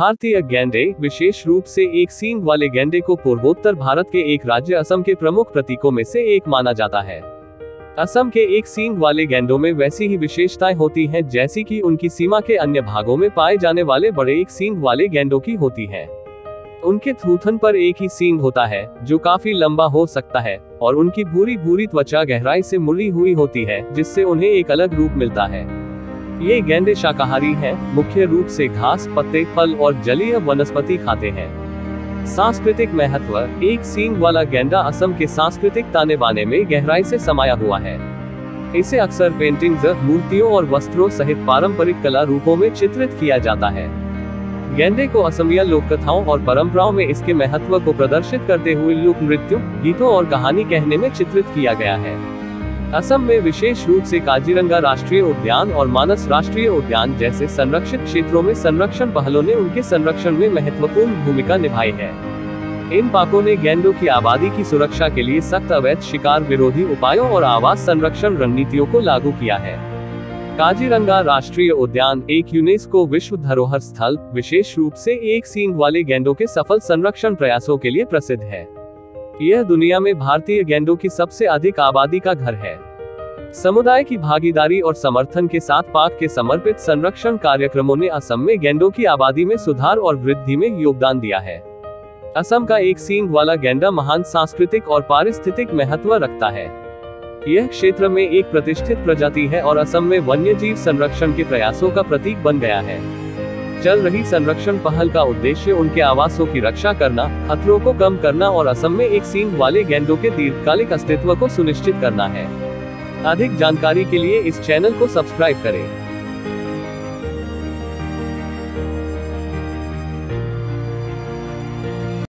भारतीय गेंडे विशेष रूप से एक सींग वाले गेंडे को पूर्वोत्तर भारत के एक राज्य असम के प्रमुख प्रतीकों में से एक माना जाता है असम के एक सींग वाले गैंडों में वैसी ही विशेषताएँ होती हैं, जैसी कि उनकी सीमा के अन्य भागों में पाए जाने वाले बड़े एक सींग वाले गैंडों की होती हैं। उनके थूथन पर एक ही सींग होता है, जो काफ़ी लंबा हो सकता है, और उनकी भूरी भूरी त्वचा गहराई से मुड़ी हुई होती है, जिससे उन्हें एक अलग रूप मिलता है ये गेंडे शाकाहारी हैं, मुख्य रूप से घास पत्ते फल और जलीय वनस्पति खाते हैं। सांस्कृतिक महत्व एक सींग वाला गेंडा असम के सांस्कृतिक ताने बाने में गहराई से समाया हुआ है। इसे अक्सर पेंटिंग्स मूर्तियों और वस्त्रों सहित पारंपरिक कला रूपों में चित्रित किया जाता है। गेंडे को असमिया लोक कथाओं और परंपराओं में इसके महत्व को प्रदर्शित करते हुए लोक नृत्यों गीतों और कहानी कहने में चित्रित किया गया है। असम में विशेष रूप से काजीरंगा राष्ट्रीय उद्यान और मानस राष्ट्रीय उद्यान जैसे संरक्षित क्षेत्रों में संरक्षण पहलों ने उनके संरक्षण में महत्वपूर्ण भूमिका निभाई है। इन पाकों ने गेंडों की आबादी की सुरक्षा के लिए सख्त अवैध शिकार विरोधी उपायों और आवास संरक्षण रणनीतियों को लागू किया है। काजीरंगा राष्ट्रीय उद्यान एक यूनेस्को विश्व धरोहर स्थल, विशेष रूप से एक सींग वाले गेंडों के सफल संरक्षण प्रयासों के लिए प्रसिद्ध है। यह दुनिया में भारतीय गेंडों की सबसे अधिक आबादी का घर है। समुदाय की भागीदारी और समर्थन के साथ पाक के समर्पित संरक्षण कार्यक्रमों ने असम में गेंडों की आबादी में सुधार और वृद्धि में योगदान दिया है। असम का एक सींग वाला गेंडा महान सांस्कृतिक और पारिस्थितिक महत्व रखता है। यह क्षेत्र में एक प्रतिष्ठित प्रजाति है और असम में वन्य जीव संरक्षण के प्रयासों का प्रतीक बन गया है। चल रही संरक्षण पहल का उद्देश्य उनके आवासों की रक्षा करना, खतरों को कम करना और असम में एक सींग वाले गेंडों के दीर्घकालिक अस्तित्व को सुनिश्चित करना है। अधिक जानकारी के लिए इस चैनल को सब्सक्राइब करें।